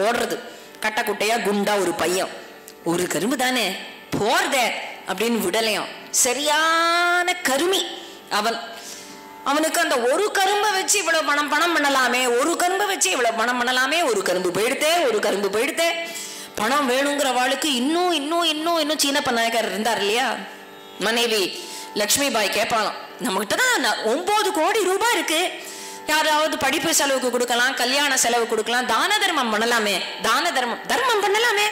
ஓடுறது. கட்டக்குட்டையா குண்டா ஒரு பையன். ஒரு கரும்பு தானே போறத அப்படின்னு விடலையாம். சரியான கருமி அவன். அவனுக்கு அந்த ஒரு கரும்பை வச்சு இவ்வளவு பணம் பணம் பண்ணலாமே ஒரு கரும்பை வச்சு இவ்வளவு பணம் பண்ணலாமே ஒரு கரும்பு போயிடுத்தே ஒரு கரும்பு போயிடுத்தே. பணம் வேணுங்கிற வாளுக்கு இன்னும் இன்னும் இன்னும் இன்னும் சீன நாயக்கர் இருந்தார் இல்லையா? மனைவி லக்ஷ்மி பாய் கேட்பாளாம். நம்மகிட்ட தான் ஒன்பது கோடி ரூபாய் இருக்கு. யாராவது படிப்பு செலவுக்கு கொடுக்கலாம் கல்யாண செலவு கொடுக்கலாம் தான தர்மம் பண்ணலாமே. தான தர்மம் தர்மம் பண்ணலாமே.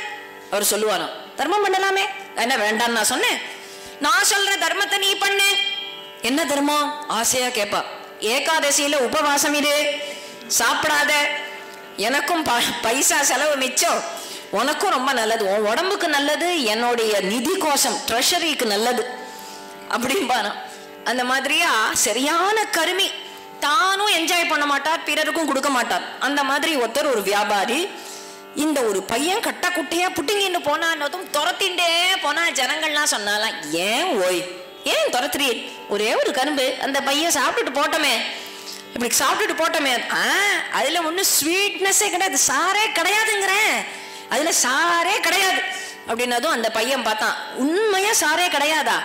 அவர் சொல்லுவாராம் தர்மம் பண்ணலாமே. என்ன வேண்டாம் நான் சொன்னேன். நான் சொல்ற தர்மத்தை நீ பண்ணு. என்ன தர்மம்? ஆசையா கேட்பா ஏகாதசியில உபவாசம் இது சாப்பிடாத. எனக்கும் ப- பைசா செலவு மிச்சம். உனக்கும் ரொம்ப நல்லது. உன் உடம்புக்கு நல்லது. என்னுடைய நிதி கோஷம் ட்ரெஷரிக்கு நல்லது. அப்படிம்பாராம். அந்த மாதிரியா சரியான கருமி. தானும் என்ஜாய் பண்ண மாட்டார் பிறருக்கும் கொடுக்க மாட்டார். அந்த மாதிரி ஒருத்தர் ஒரு வியாபாரி இந்த ஒரு பையன் கட்ட குட்டையா புட்டிங்கின்னு போனான்னதும் துரத்திண்டே போனா ஜனங்கள்லாம் சொன்னாலாம் ஏன் ஓய் ஏன் துரத்துறீர்? ஒரே ஒரு கரும்பு அந்த பையன் சாப்பிட்டுட்டு போட்டோமே. இப்படி சாப்பிட்டுட்டு போட்டோமே. ஆ அதுல ஒன்றும் ஸ்வீட்னஸே கிடையாது சாரே கிடையாதுங்கிறேன் அதுல சாரே கிடையாது. அப்படின்னதும் அந்த பையன் பார்த்தான் உண்மையா சாரே கிடையாதா?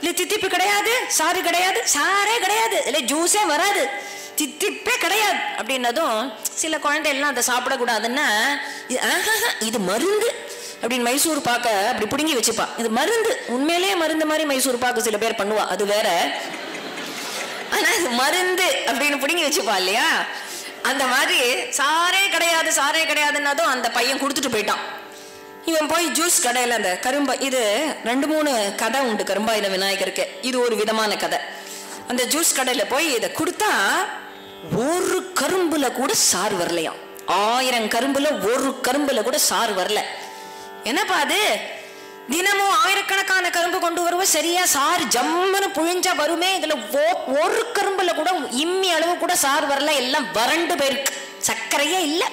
இல்லை தித்திப்பு கிடையாது சாறு கிடையாது சாரே கிடையாது. இல்லை ஜூஸே வராது. தித்திப்பே கிடையாது அப்படின்னதும் சில குழந்தைகள்லாம் அதை சாப்பிடக்கூடாதுன்னா இது ஆஹாஹா, இது மருந்து அப்படின்னு மைசூர் பாக்க அப்படி பிடுங்கி வச்சுப்பா. இது மருந்து. உண்மையிலேயே மருந்து மாதிரி மைசூர் பாக்கு சில பேர் பண்ணுவா. அது வேற. ஆனா அது மருந்து அப்படின்னு பிடுங்கி வச்சுப்பா இல்லையா? அந்த மாதிரி சாரே கிடையாது சாரே கிடையாதுன்னதும் அந்த பையன் கொடுத்துட்டு போயிட்டான். இவன் போய் ஜூஸ் கடையில் அந்த கரும்பா இது ரெண்டு மூணு கதை உண்டு கரும்பாயில விநாயகருக்கு. இது ஒரு விதமான கதை. அந்த ஜூஸ் கடையில் போய் இதை கொடுத்தா ஒரு கரும்புல கூட சார் வரலையாம். ஆயிரம் கரும்புல ஒரு கரும்புல கூட சார் வரல. என்னப்பா அது? தினமும் ஆயிரக்கணக்கான கரும்பு கொண்டு வருவோம் சரியா சாறு ஜம்முன்னு புழிஞ்சா வருமே இதுல ஒரு கரும்புல கூட இம்மி அளவு கூட சார் வரல எல்லாம் வறண்டு போயிருக்கு. சர்க்கரையே இல்லை.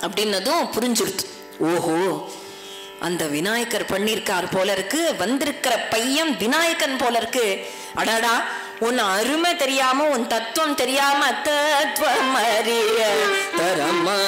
அப்படின்னதும் புரிஞ்சிருது. ஓஹோ அந்த விநாயகர் பண்ணியிருக்கார் போல இருக்கு வந்திருக்கிற பையன் விநாயகன் போல இருக்கு அடாடா உன் அருமை தெரியாம உன் தத்துவம் தெரியாம தத்துவம் அறிய தரமா?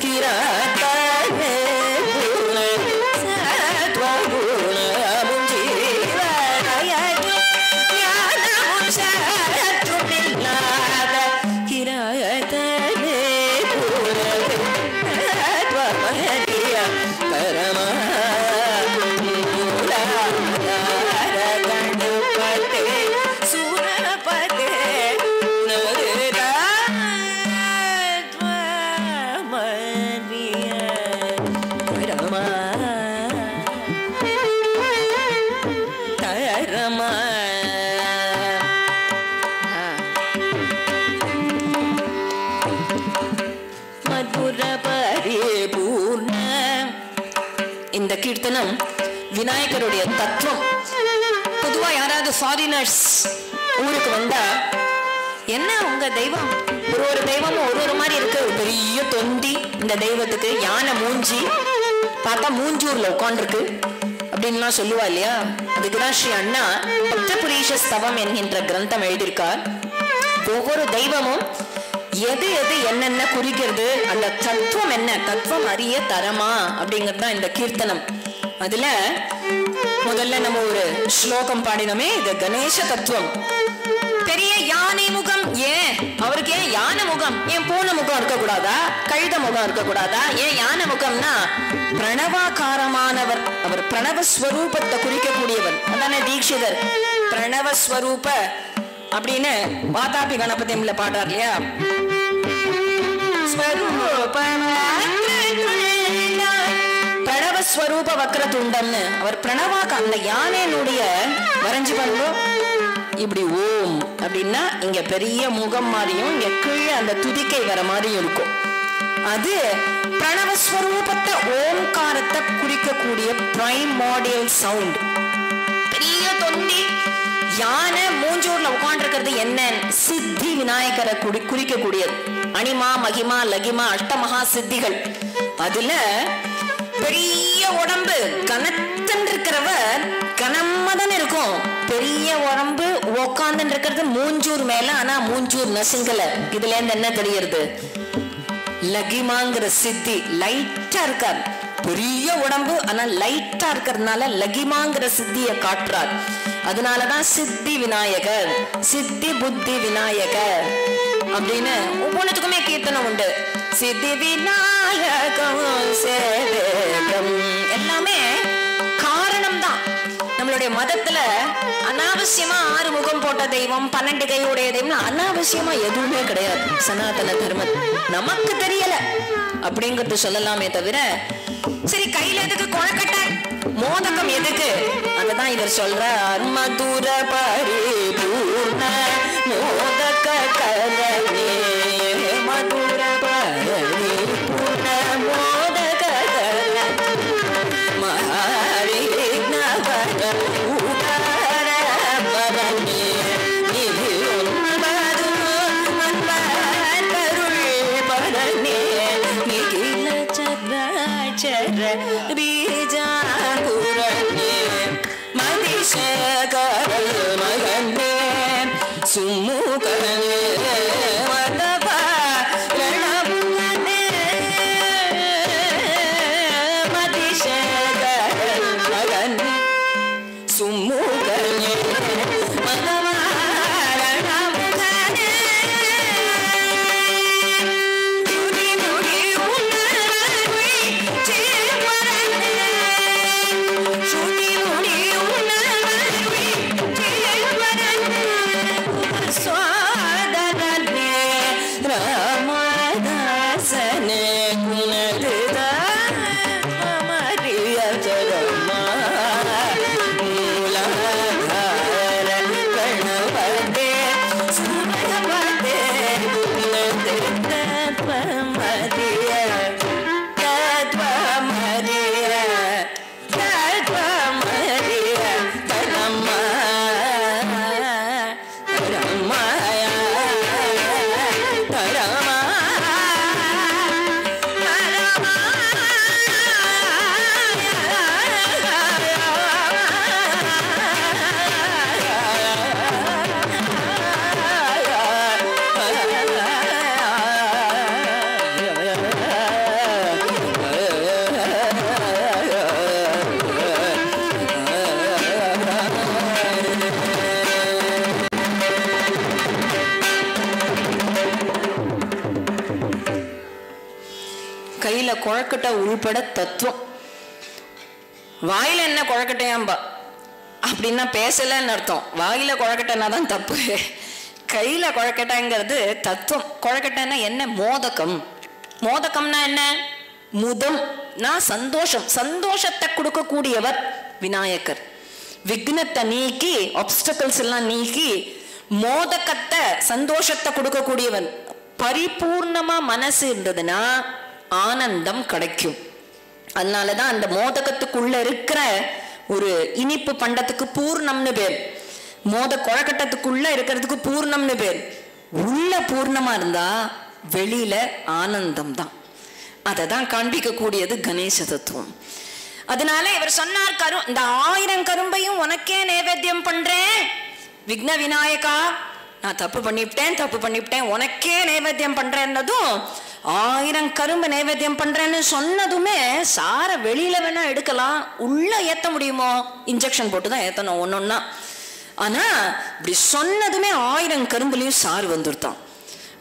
gira ஃபாரினர்ஸ் ஊருக்கு வந்தா என்ன உங்க தெய்வம்? ஒரு ஒரு தெய்வமும் ஒரு ஒரு மாதிரி இருக்கு. பெரிய தொந்தி. இந்த தெய்வத்துக்கு யானை மூஞ்சி. பார்த்தா மூஞ்சூர்ல உட்காந்துருக்கு அப்படின்லாம் சொல்லுவா இல்லையா? அதுக்குதான் ஸ்ரீ அண்ணா பக்தபுரீஷ ஸ்தவம் என்கின்ற கிரந்தம் எழுதியிருக்கார். ஒவ்வொரு தெய்வமும் எது எது என்னென்ன குறிக்கிறது அந்த தத்துவம் என்ன? தத்துவம் அறிய தரமா? அப்படிங்கிறது தான் இந்த கீர்த்தனம். அதுல முதல்ல நம்ம ஒரு ஸ்லோகம் பாடினோமே இது கணேச தத்துவம். பெரிய யானை முகம் ஏன்? அவருக்கு ஏன் யானை முகம்? ஏன் பூனை முகம் இருக்கக்கூடாதா? கழுத முகம் இருக்கக்கூடாதா? ஏன் யானை முகம்னா பிரணவாகாரமானவர். அவர் பிரணவ ஸ்வரூபத்தை குறிக்கக்கூடியவர். அதானே தீட்சிதர். பிரணவ ஸ்வரூப அப்படின்னு வாதாபி கணபதியில பாடுறார் இல்லையா? பிரணவஸ்வரூப வக்ரதுண்டம்னு அவர் பிரணவாக அந்த யானையினுடைய வரைஞ்சு பாருங்க. இப்படி ஓம் அப்படின்னா இங்க பெரிய முகம் மாதிரியும் இங்க கீழே அந்த துதிக்கை வர மாதிரியும் இருக்கும். அது பிரணவஸ்வரூபத்தை ஓம்காரத்தை குறிக்கக்கூடிய பிரைமாடியல் சவுண்ட் பெரிய தொந்தி. யானை மூஞ்சூர்ல உட்காண்டிருக்கிறது என்ன சித்தி விநாயகரை குறி குறிக்கக்கூடியது. அனிமா மகிமா லகிமா அஷ்டமகா சித்திகள். அதுல பெரிய உடம்பு. கனத்தன் இருக்கிறவர் கனமதன் இருக்கும். பெரிய உடம்பு உக்காந்து இருக்கிறது மூஞ்சூர் மேல ஆனா மூஞ்சூர் நசுங்கல. இதுல இருந்து என்ன தெரியுது லகிமாங்கிற சித்தி லைட்டா இருக்கார். பெரிய உடம்பு ஆனா லைட்டா இருக்கிறதுனால லகிமாங்கிற சித்திய காட்டுறார். அதனாலதான் சித்தி விநாயகர் சித்தி புத்தி விநாயகர் அப்படின்னு ஒவ்வொன்றுத்துக்குமே கீர்த்தனம் உண்டு. சித்தி விநாயகம் சேதேகம் எல்லாமே காரணம் தான் நம்மளுடைய மதத்துல அனாவசியமா ஆறு முகம் போட்ட தெய்வம் பன்னெண்டு கையுடைய தெய்வம் அனாவசியமா எதுவுமே கிடையாது. சனாதன தர்மம். நமக்கு தெரியல. அப்படிங்கறது சொல்லலாமே தவிர சரி கையில எதுக்கு கொழக்கட்டை? மோதகம் எதுக்கு? அதுதான் இவர் சொல்ற மதுர பரிபூர்ண மோதக கரணே. معصوم كهني உள்பட தத்துவம். வாயில என்ன குழக்கட்டையாம்பா? அப்படின்னா பேசலன்னு அர்த்தம். வாயில குழக்கட்டைனா தான் தப்பு. கையில குழக்கட்டைங்கிறது தத்துவம். குழக்கட்டைன்னா என்ன? மோதகம். மோதகம்னா என்ன? முதம். நான் சந்தோஷம். சந்தோஷத்தை கொடுக்கக்கூடியவர் விநாயகர். விக்னத்தை நீக்கி ஆப்ஸ்டக்கல்ஸ் எல்லாம் நீக்கி மோதகத்தை சந்தோஷத்தை கொடுக்கக்கூடியவன். பரிபூர்ணமா மனசு இருந்ததுன்னா ஆனந்தம் கிடைக்கும். அதனால தான் அந்த மோதகத்துக்குள்ள இருக்கிற ஒரு இனிப்பு பண்டத்துக்கு பூர்ணம்னு பேர். மோத குழக்கட்டத்துக்குள்ள இருக்கிறதுக்கு பூர்ணம்னு பேர். உள்ள பூர்ணமா இருந்தா வெளியில ஆனந்தம் தான் அதை தான் காண்பிக்கக்கூடியது கணேச தத்துவம். அதனால இவர் சொன்னார் கரு இந்த ஆயிரம் கரும்பையும் உனக்கே நைவேத்தியம் பண்றேன். விக்ன விநாயகா நான் தப்பு பண்ணிவிட்டேன் தப்பு பண்ணிவிட்டேன் உனக்கே நைவேத்தியம் பண்ணுறேன்னதும் ஆயிரம் கரும்பு நைவேத்தியம் பண்ணுறேன்னு சொன்னதுமே சாரை வெளியில் வேணா எடுக்கலாம் உள்ளே ஏற்ற முடியுமோ? இன்ஜெக்ஷன் போட்டு தான் ஏற்றணும் ஒன்று ஒன்றா ஆனால் இப்படி சொன்னதுமே ஆயிரம் கரும்புலேயும் சாறு வந்துருத்தான்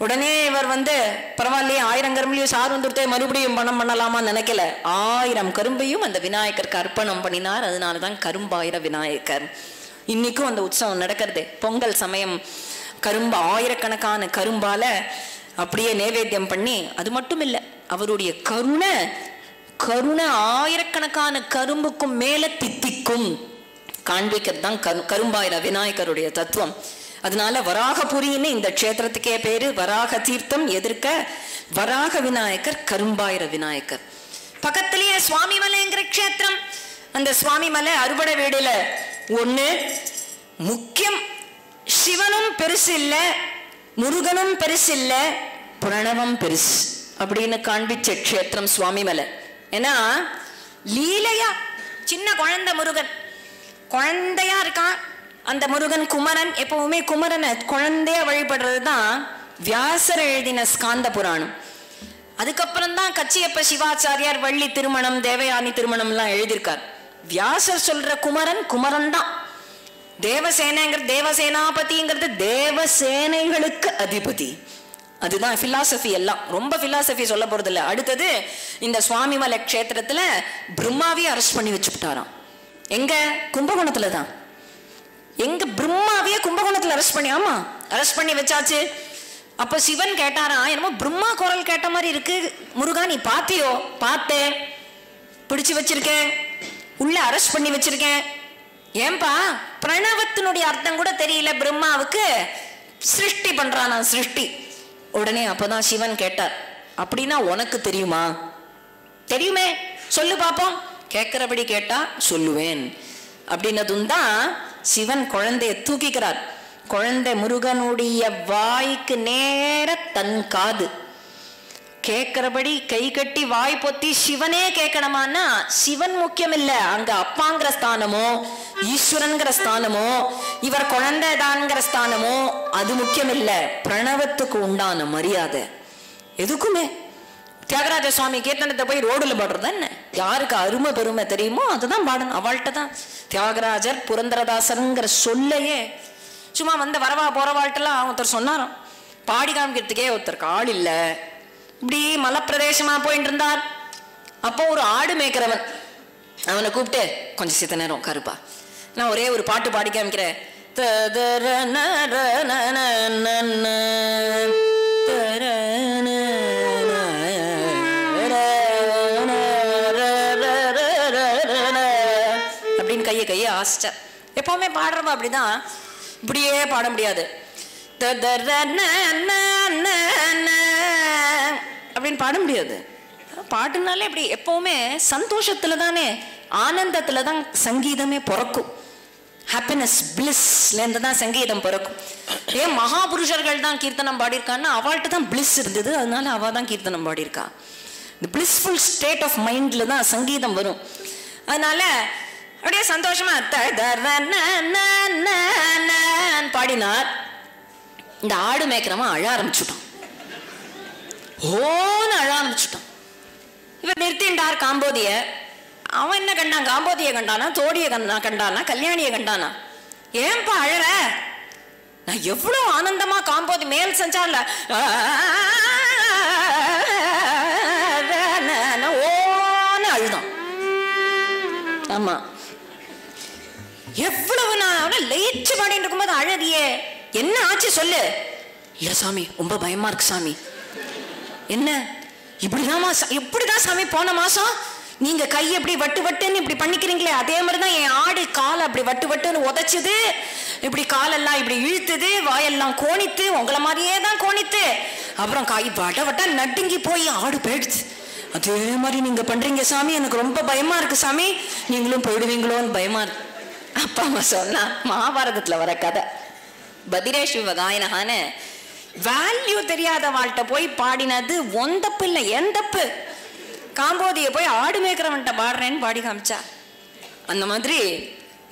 உடனே இவர் வந்து பரவாயில்லையே ஆயிரம் கரும்புலையும் சார் வந்துருத்தே மறுபடியும் பணம் பண்ணலாமா நினைக்கல. ஆயிரம் கரும்பையும் அந்த விநாயகருக்கு அர்ப்பணம் பண்ணினார் அதனால தான் கரும்பாயிர விநாயகர். இன்னைக்கும் அந்த உற்சவம் நடக்கிறது பொங்கல் சமயம். கரும்பு ஆயிரக்கணக்கான கரும்பால அப்படியே நைவேத்தியம் பண்ணி அது மட்டும் இல்லை அவருடைய கருணை கருணை ஆயிரக்கணக்கான கரும்புக்கும் மேல தித்திக்கும். காண்பிக்கிறது தான் கரு கரும்பாயிர விநாயகருடைய தத்துவம். அதனால வராகபுரின்னு இந்த க்ஷேத்திரத்துக்கே பேரு வராக தீர்த்தம் எதிர்க்க வராக விநாயகர் கரும்பாயிர விநாயகர். பக்கத்திலேயே சுவாமிமலைங்கிற க்ஷேத்திரம். அந்த சுவாமிமலை அறுபடை வீடுல ஒன்று முக்கியம் சிவனும் பெருசு இல்ல முருகனும் பெருசு இல்ல பிரணவம் பெருசு அப்படின்னு காண்பிச்ச க்ஷேத்திரம் சுவாமிமலை ஏன்னா லீலையா சின்ன குழந்தை முருகன். குழந்தையா இருக்கான். அந்த முருகன் குமரன் எப்பவுமே குமரனை குழந்தையா வழிபடுறது தான் வியாசர் எழுதின ஸ்காந்த புராணம். அதுக்கப்புறம் தான் கச்சியப்ப சிவாச்சாரியார் வள்ளி திருமணம் தேவயானி திருமணம்லாம் எழுதியிருக்கார். வியாசர் சொல்ற குமரன் குமரன் தான் தேவசேனைங்கிற தேவசேனாபதிங்கிறது தேவசேனைகளுக்கு அதிபதி. அதுதான் பிலாசபி எல்லாம். ரொம்ப பிலாசபி சொல்ல போறது இல்லை அடுத்தது இந்த சுவாமிமலை க்ஷேத்திரத்தில் பிரம்மாவையே அரெஸ்ட் பண்ணி வச்சுக்கிட்டாராம் எங்க? கும்பகோணத்துல தான் எங்க பிரம்மாவையே கும்பகோணத்துல அரெஸ்ட் பண்ணி ஆமா அரெஸ்ட் பண்ணி வச்சாச்சு. அப்ப சிவன் கேட்டாரா என்னமோ பிரம்மா குரல் கேட்ட மாதிரி இருக்கு. முருகா நீ பாத்தியோ? பார்த்தேன். பிடிச்சு வச்சிருக்கேன். உள்ள அரெஸ்ட் பண்ணி வச்சிருக்கேன். ஏன்பா? பிரணவத்தினுடைய அர்த்தம் கூட தெரியல. பிரம்மாவுக்கு சிருஷ்டி பண்றானா சிருஷ்டி. உடனே அப்பதான் சிவன் கேட்டார் அப்படின்னா உனக்கு தெரியுமா? தெரியுமே. சொல்லு பாப்போம். கேட்கிறபடி கேட்டா சொல்லுவேன். அப்படின்னதும் தான் சிவன் குழந்தைய தூக்கிக்கிறார். குழந்தை முருகனுடைய வாய்க்கு நேர தன் காது. கேட்கிறபடி கை கட்டி வாய் பொத்தி சிவனே கேட்கணுமான்னா சிவன் முக்கியம் இல்ல அங்க அப்பாங்கிற ஸ்தானமோ ஈஸ்வரன்கிற ஸ்தானமோ இவர் குழந்தைதான்கிற ஸ்தானமோ அது முக்கியம் இல்ல பிரணவத்துக்கு உண்டான மரியாதை. எதுக்குமே? தியாகராஜ சுவாமி கீர்த்தனத்தை போய் ரோடுல பாடுறது என்ன? யாருக்கு அருமை பெருமை தெரியுமோ அதுதான் பாடணும். அவள்கிட்ட தான் தியாகராஜர் புரந்தரதாசருங்கிற சொல்லையே சும்மா வந்து வரவா போறவாள்கிட்டலாம் ஒருத்தர் சொன்னாராம். பாடி காமிக்கிறதுக்கே ஒருத்தருக்கு ஆள் இல்லை. இப்படி மலைப்பிரதேசமா போயிட்டு இருந்தார் அப்போ ஒரு ஆடு மேய்க்கிறவன் அவனை கூப்பிட்டு கொஞ்சம் சித்த நேரம் உட்காருப்பா. நான் ஒரே ஒரு பாட்டு பாடி காமிக்கிறேன். அப்படின்னு கையை கையை ஆசிச்சார். எப்பவுமே பாடுறவ அப்படிதான். இப்படியே பாட முடியாது. அப்படின்னு பாட முடியாது பாட்டுனாலே இப்படி எப்பவுமே சந்தோஷத்துல தானே ஆனந்தத்துல தான் சங்கீதமே பிறக்கும் ஹாப்பினஸ் பிளிஸ்லேருந்து தான் சங்கீதம் பிறக்கும் ஏன் மகாபுருஷர்கள் தான் கீர்த்தனம் பாடியிருக்கான்னா அவள்கிட்ட தான் பிளிஸ் இருந்தது அதனால அவள் தான் கீர்த்தனம் பாடியிருக்கா இந்த பிளிஸ்ஃபுல் ஸ்டேட் ஆஃப் மைண்ட்ல தான் சங்கீதம் வரும் அதனால அப்படியே சந்தோஷமா பாடினார் இந்த ஆடு மேய்க்கிறவன் அழ ஆரம்பிச்சுட்டான் ஓன்னு அழ ஆரம்பிச்சுட்டான். இவர் நிறுத்தின்றார் காம்போதிய. அவன் என்ன கண்டான்? காம்போதிய கண்டானா? தோடிய கண்டா கண்டானா? கல்யாணிய கண்டானா? ஏன்பா அழற? நான் எவ்வளவு ஆனந்தமா காம்போதி மேல் செஞ்சால ஓன்னு அழுதான். ஆமா. எவ்வளவு நான் லேச்சு பாடிட்டு இருக்கும்போது அழறியே. என்ன ஆச்சு சொல்லு. இல்ல சாமி ரொம்ப பயமா இருக்கு சாமி. என்ன? இப்படிதான் எப்படிதான் சாமி போன மாசம் நீங்க கை எப்படி வட்டு வட்டுன்னு இப்படி பண்ணிக்கிறீங்களே அதே மாதிரிதான் என் ஆடு காலை அப்படி வட்டு வட்டுன்னு உதச்சுது இப்படி காலெல்லாம் இப்படி இழுத்துது வாயெல்லாம் கோணித்து உங்களை மாதிரியே தான் கோணித்து. அப்புறம் காய் வட வட்ட நடுங்கி போய் ஆடு போயிடுச்சு. அதே மாதிரி நீங்க பண்றீங்க சாமி எனக்கு ரொம்ப பயமா இருக்கு சாமி. நீங்களும் போயிடுவீங்களோன்னு பயமா இருக்கு. அப்பா அம்மா சொன்னா மகாபாரதத்துல வர கதை. பதிரேஷ் வகாயனகான வேல்யூ தெரியாத வாழ்கிட்ட போய் பாடினது ஒந்தப்பு இல்லை எந்தப்பு? காம்போதியை போய் ஆடு மேய்க்கிறவன்ட்ட பாடுறேன்னு பாடி காமிச்சா. அந்த மாதிரி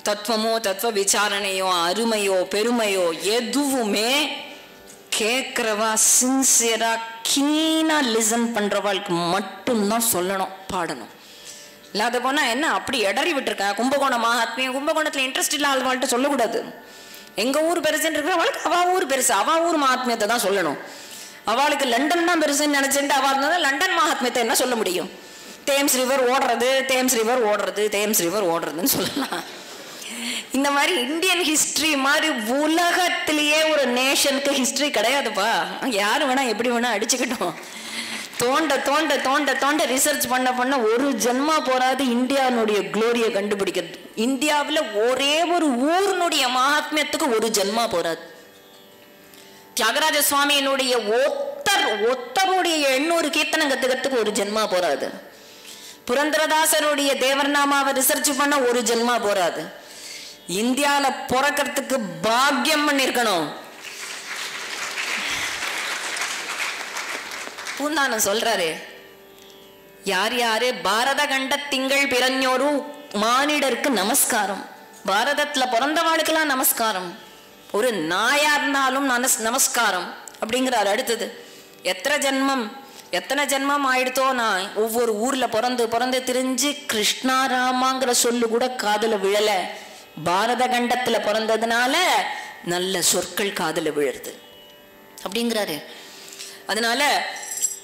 தத்துவமோ தத்துவ விசாரணையோ அருமையோ பெருமையோ எதுவுமே கேட்குறவா சின்சியராக கீனா லிசன் பண்ணுறவாளுக்கு மட்டும்தான் சொல்லணும் பாடணும். இல்லாத போனால் என்ன அப்படி இடறி விட்டுருக்கேன் கும்பகோணம் மகாத்மியம் கும்பகோணத்தில் இன்ட்ரெஸ்ட் இல்லாத வாழ்கிட்ட சொல்லக்கூடாது. எங்கள் ஊர் பெருசுன்னு இருக்கிறவளுக்கு அவ ஊர் பெருசு அவள் ஊர் மகாத்மியத்தை தான் சொல்லணும். அவளுக்கு லண்டன் தான் பெருசுன்னு நினச்சிட்டு அவள் இருந்தால் லண்டன் மகாத்மியத்தை என்ன சொல்ல முடியும்? தேம்ஸ் ரிவர் ஓடுறது தேம்ஸ் ரிவர் ஓடுறது தேம்ஸ் ரிவர் ஓடுறதுன்னு சொல்லலாம். இந்த மாதிரி இந்தியன் ஹிஸ்ட்ரி மாதிரி உலகத்திலேயே ஒரு நேஷனுக்கு ஹிஸ்ட்ரி கிடையாதுப்பா. யார் வேணா எப்படி வேணா அடிச்சுக்கிட்டோம். தோண்ட தோண்ட தோண்ட தோண்ட ரிசர்ச் பண்ண பண்ண ஒரு ஜென்மா போறாது இந்தியாவுடைய குளோரியை கண்டுபிடிக்கிறது. இந்தியாவில் ஒரே ஒரு ஊரினுடைய மகாத்மியத்துக்கு ஒரு ஜென்மா போறாது. தியாகராஜ சுவாமியினுடைய ஒத்தர் ஒத்தருடைய எண்ணூறு கீர்த்தனம் கத்துக்கிறதுக்கு ஒரு ஜென்மா போறாது. புரந்தரதாசருடைய தேவர்நாமாவை ரிசர்ச் பண்ண ஒரு ஜென்மா போறாது. இந்தியாவில் பிறக்கிறதுக்கு பாக்கியம் பண்ணிருக்கணும். பூந்தானம் சொல்றாரு. யார் யாரு? பாரத கண்ட திங்கள் பிறஞ்சோரு மானிடருக்கு நமஸ்காரம். பாரதத்துல பிறந்தவாளுக்கெல்லாம் நமஸ்காரம். ஒரு நாயா இருந்தாலும் நனஸ் நமஸ்காரம். அப்படிங்கிறார் அடுத்தது. எத்தனை ஜென்மம்? எத்தனை ஜென்மம் ஆயிடுத்தோ நான் ஒவ்வொரு ஊர்ல பிறந்து பிறந்து திரிஞ்சு கிருஷ்ணா ராமாங்கிற சொல்லு கூட காதல விழல. பாரத கண்டத்துல பிறந்ததுனால நல்ல சொற்கள் காதல விழுறது. அப்படிங்கிறாரு. அதனால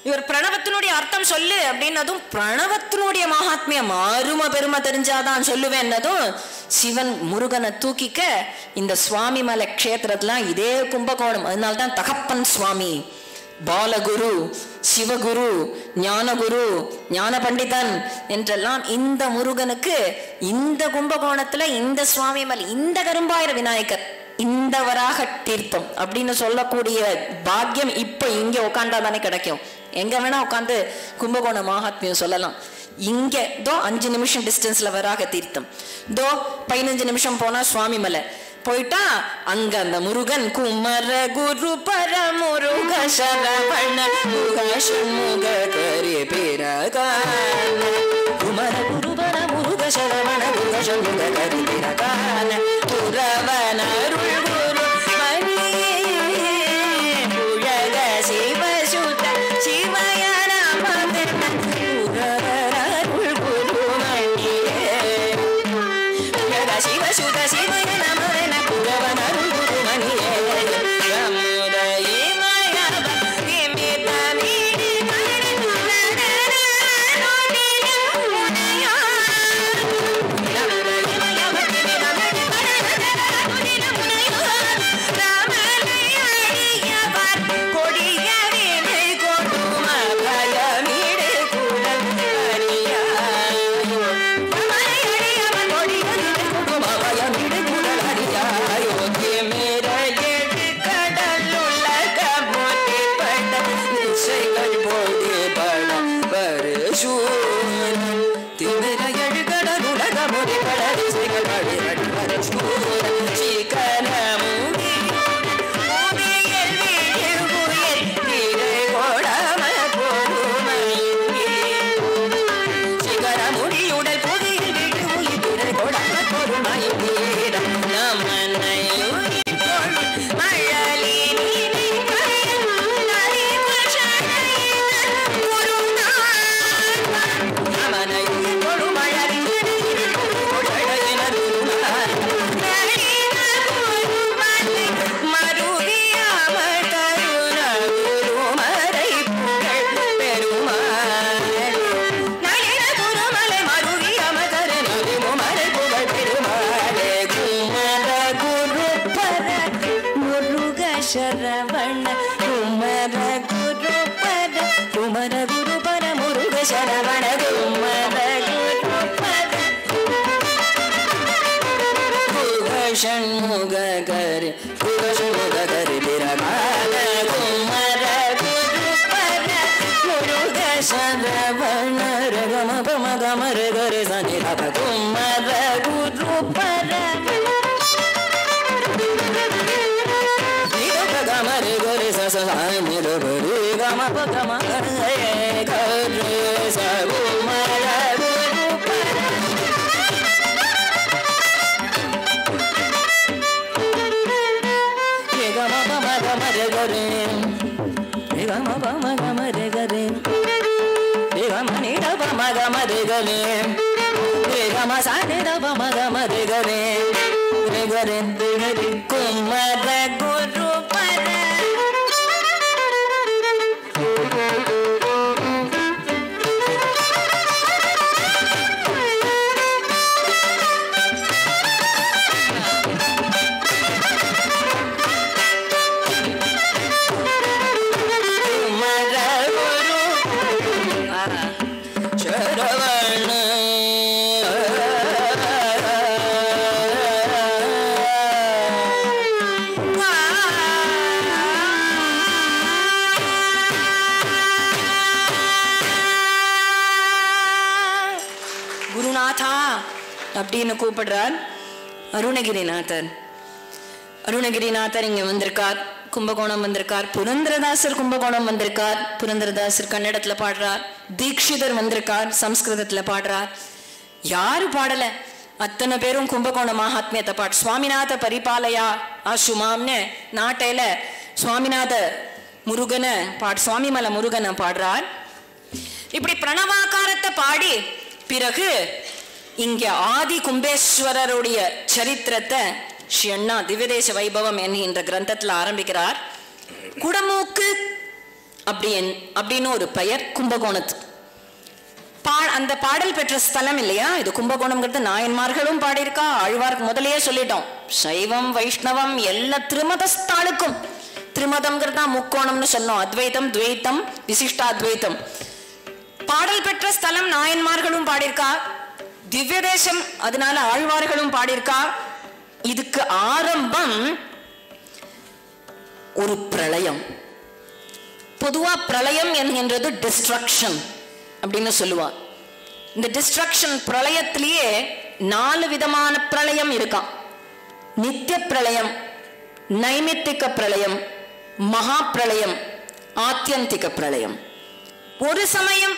இவர் பிரணவத்தினுடைய அர்த்தம் சொல்லு அப்படின்னதும் பிரணவத்தினுடைய மகாத்மியம் அரும பெருமை தெரிஞ்சாதான் சொல்லுவேன்னதும் சிவன் முருகனை தூக்கிக்க இந்த சுவாமி மலை க்ஷேத்திரத்துல இதே கும்பகோணம். அதனால்தான் தகப்பன் சுவாமி பாலகுரு சிவகுரு ஞானகுரு ஞான பண்டிதன் என்றெல்லாம் இந்த முருகனுக்கு இந்த கும்பகோணத்துல இந்த சுவாமி மலை இந்த கரும்பாயிர விநாயகர் இந்த வராக தீர்த்தம் அப்படின்னு சொல்லக்கூடிய பாக்கியம் இப்ப இங்க உட்காண்டா தானே கிடைக்கும். எங்க வேணா உட்காந்து கும்பகோண மகாத்மியம் சொல்லலாம். இங்கே தோ அஞ்சு நிமிஷம் டிஸ்டன்ஸ்ல வராக தீர்த்தம். தோ பதினஞ்சு நிமிஷம் போனா சுவாமி மலை. போயிட்டா அங்க அந்த முருகன் குமர குரு பர முருக சரவண முக சண்முக கரி பிறக. குமர குரு பர முருக சரவண முக சண்முக கரி பிறகான புறவன Dime ரி கரே அழைக்கப்படுறார் அருணகிரிநாதர். அருணகிரிநாதர் இங்க வந்திருக்கார். கும்பகோணம் வந்திருக்கார். புரந்தரதாசர் கும்பகோணம் வந்திருக்கார். புரந்தரதாசர் கன்னடத்துல பாடுறார். தீக்ஷிதர் வந்திருக்கார். சம்ஸ்கிருதத்துல பாடுறார். யாரு பாடல. அத்தனை பேரும் கும்பகோண மகாத்மியத்தை பாடு சுவாமிநாத பரிபாலயா ஆசுமாம்னு நாட்டையில சுவாமிநாத முருகனை பாட் சுவாமிமலை முருகனை பாடுறார். இப்படி பிரணவாக்காரத்தை பாடி பிறகு இங்கே ஆதி கும்பேஸ்வரருடைய சரித்திரத்தை ஸ்ரீ அண்ணா திவ்யதேச வைபவம் என்கின்ற கிரந்தத்தில் ஆரம்பிக்கிறார். குடமூக்கு அப்படி என்- அப்படின்னு ஒரு பெயர் கும்பகோணத்து. பா அந்த பாடல் பெற்ற ஸ்தலம் இல்லையா? இது கும்பகோணம்ங்கிறது நாயன்மார்களும் பாடியிருக்கா ஆழ்வார்க்கு முதலையே சொல்லிட்டோம். சைவம் வைஷ்ணவம் எல்லா திருமதஸ்தாளுக்கும். திருமதம்ங்கிறது தான் முக்கோணம்னு சொன்னோம். அத்வைதம் துவைத்தம் விசிஷ்டாத்வைத்தம். பாடல் பெற்ற ஸ்தலம் நாயன்மார்களும் பாடியிருக்கா? திவ்ய தேசம் அதனால ஆழ்வார்களும் பாடியிருக்கா? இதுக்கு ஆரம்பம் ஒரு பிரளயம். பொதுவா பிரளயம் என்கின்றது டிஸ்ட்ரக்ஷன் அப்படின்னு சொல்லுவான் இந்த டிஸ்ட்ரக்ஷன் பிரளயத்திலேயே நாலு விதமான பிரளயம் இருக்கான் நித்திய பிரளயம் நைமித்திக பிரளயம் மகா பிரளயம் ஆத்தியந்திக பிரளயம். ஒரு சமயம்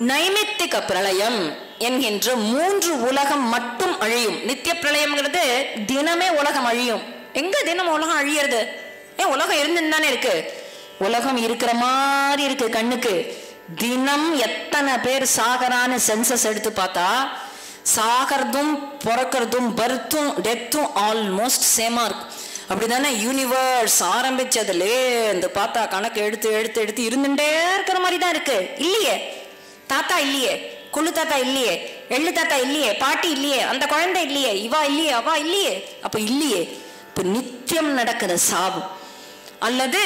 நைமித்திக பிரளயம் என்கின்ற மூன்று உலகம் மட்டும் அழியும். நித்திய பிரளயம்ங்கிறது தினமே உலகம் அழியும். எங்க தினம் உலகம் அழியறது? ஏன் உலகம் இருந்துன்னு தானே இருக்கு. உலகம் இருக்கிற மாதிரி இருக்கு கண்ணுக்கு. தினம் எத்தனை பேர் சாகரான்னு சென்சஸ் எடுத்து பார்த்தா சாகிறதும் பிறக்கிறதும் பர்த்தும் டெத்தும் ஆல்மோஸ்ட் சேமா இருக்கும். அப்படிதானே யூனிவர்ஸ் ஆரம்பிச்சதுலே இந்த பார்த்தா கணக்கு எடுத்து எடுத்து எடுத்து இருந்துட்டே இருக்கிற மாதிரி தான் இருக்கு. இல்லையே. தாத்தா இல்லையே. குழு தாத்தா இல்லையே எள்ளு தாத்தா இல்லையே பாட்டி இல்லையே அந்த குழந்தை இல்லையே இவா இல்லையே அவா இல்லையே அப்ப இல்லையே. இப்ப நித்தியம் நடக்கிற சாவு. அல்லது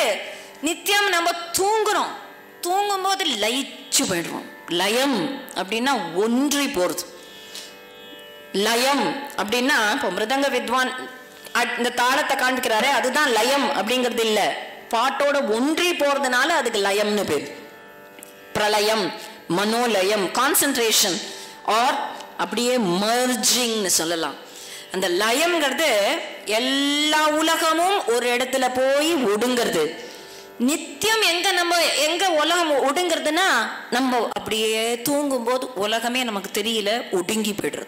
நித்தியம் நம்ம தூங்குறோம். தூங்கும்போது லயிச்சு போயிடுறோம். லயம் அப்படின்னா ஒன்றி போறது. லயம் அப்படின்னா இப்போ மிருதங்க வித்வான் இந்த தாளத்தை காண்பிக்கிறாரே அதுதான் லயம் அப்படிங்கிறது இல்லை. பாட்டோட ஒன்றி போறதுனால அதுக்கு லயம்னு பேர். பிரளயம். மனோலயம் கான்சென்ட்ரேஷன் ஆர் அப்படியே மர்ஜிங்னு சொல்லலாம். அந்த லயம்ங்கிறது எல்லா உலகமும் ஒரு இடத்துல போய் ஒடுங்கிறது. நித்தியம் எங்க நம்ம எங்க உலகம் ஒடுங்கிறதுனா நம்ம அப்படியே தூங்கும்போது உலகமே நமக்கு தெரியல ஒடுங்கி போயிடுறது.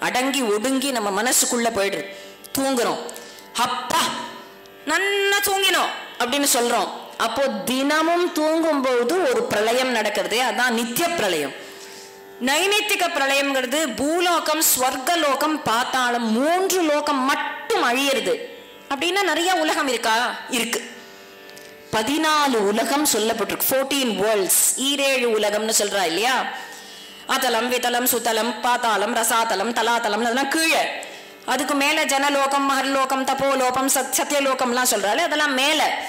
அடங்கி ஒடுங்கி நம்ம மனசுக்குள்ள போயிடுறது. தூங்குறோம். அப்பா நன்னா தூங்கினோம் அப்படின்னு சொல்றோம். அப்போ தினமும் தூங்கும்போது ஒரு பிரளயம் நடக்கிறது அதான் நித்திய பிரளயம். நைமித்திக பிரளயம்ங்கிறது பூலோகம் ஸ்வர்கலோகம் பாத்தாளம் மூன்று லோகம் மட்டும் அழியிறது. அப்படின்னா நிறைய உலகம் இருக்கா? இருக்கு. பதினாலு உலகம் சொல்லப்பட்டிருக்கு. ஃபோர்டீன் வேர்ல்ட்ஸ் ஈரேழு உலகம்னு சொல்றா இல்லையா? அதலம் விதலம் சுதலம் பாதாளம் ரசாதலம் தலாதலம் அதெல்லாம் கீழே. அதுக்கு மேல ஜனலோகம் மகர்லோகம் தபோலோகம் சத் சத்தியலோகம்லாம் சொல்றாரு. அதெல்லாம் மேல.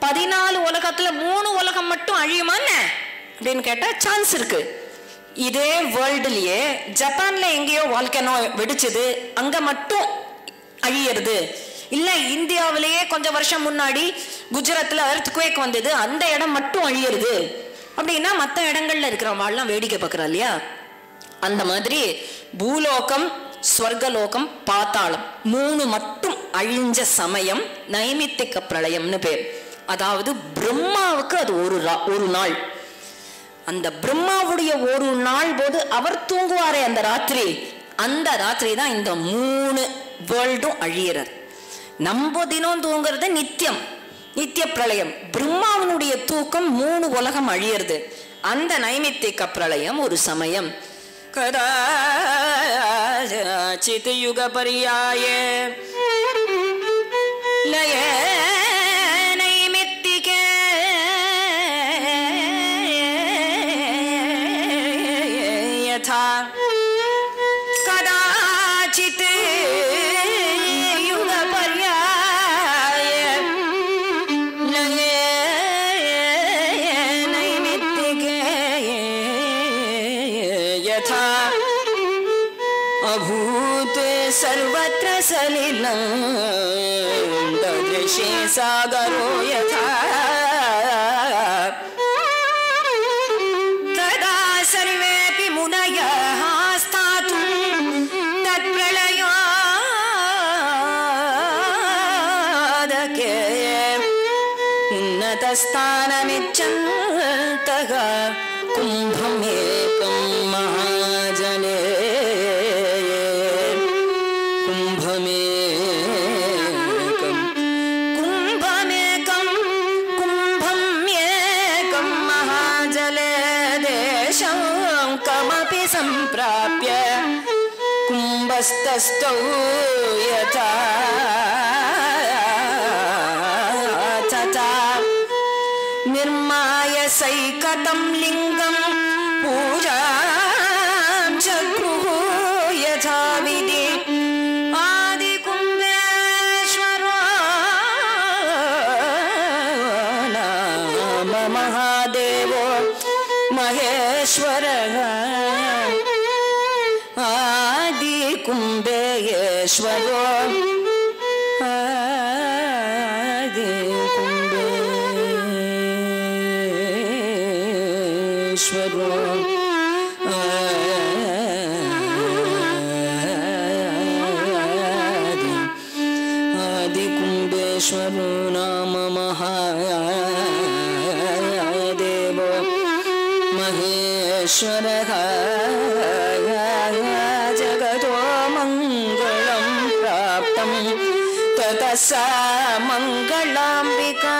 பதினாலு உலகத்துல மூணு உலகம் மட்டும் அழியுமா என்ன? அப்படின்னு கேட்டா சான்ஸ் இருக்கு. இதே வேர்ல்டுலயே ஜப்பான்ல எங்கேயோ வால்கனோ வெடிச்சது அங்க மட்டும் அழியிறது. இல்ல இந்தியாவிலேயே கொஞ்சம் வருஷம் முன்னாடி குஜராத்ல குவேக் வந்தது அந்த இடம் மட்டும் அழியிறது. அப்படின்னா மற்ற இடங்கள்ல இருக்கிறவங்களாம் வேடிக்கை பார்க்கறா இல்லையா? அந்த மாதிரி பூலோகம் ஸ்வர்கலோகம் பாத்தாளம் மூணு மட்டும் அழிஞ்ச சமயம் நைமித்திக்க பிரளயம்னு பேர். அதாவது பிரம்மாவுக்கு அது ஒரு ரா- ஒரு நாள். அந்த பிரம்மாவுடைய ஒரு நாள் போது அவர் தூங்குவாரே அந்த ராத்திரி. அந்த ராத்திரி தான் இந்த மூணு வேர்ல்டும் அழியிறார் நம்ம தினம் தூங்குறது நித்தியம் நித்திய பிரளயம். பிரம்மாவனுடைய தூக்கம் மூணு உலகம் அழியிறது. அந்த நைமித்திக பிரளயம் ஒரு சமயம். கதா பரியாயே லய कदाचित यथा अभूत सर्वत्र सलिलं ददृशे सागरो यथा सैकतं लिङ्गं पूजां चक्रुः यथाविधि आदिकुम्भेश्वरो नाम महादेवो महेश्वरः आदिकुम्भेश्वरो ದಸ ಮಂಗಳಾಂಬಿಕಾ